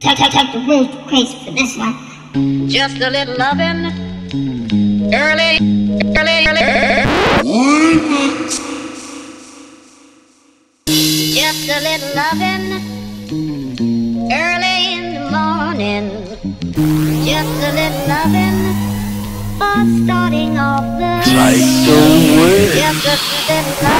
Take, take, take the real crazy for this one. Just a little loving. Early, early, early. Just a little loving. Early in the morning. Just a little loving. For starting off the Psycho Just a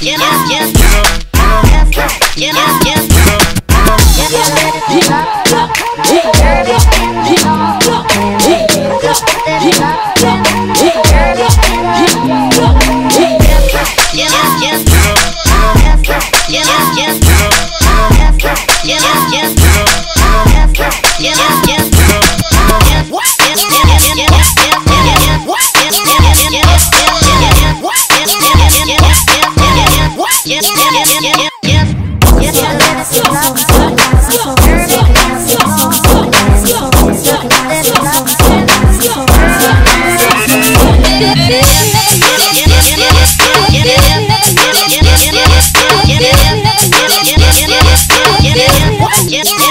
Yeah, yeah, yeah. Let's go.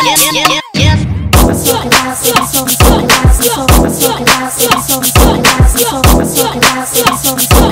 yeah, yeah, yeah, Yes.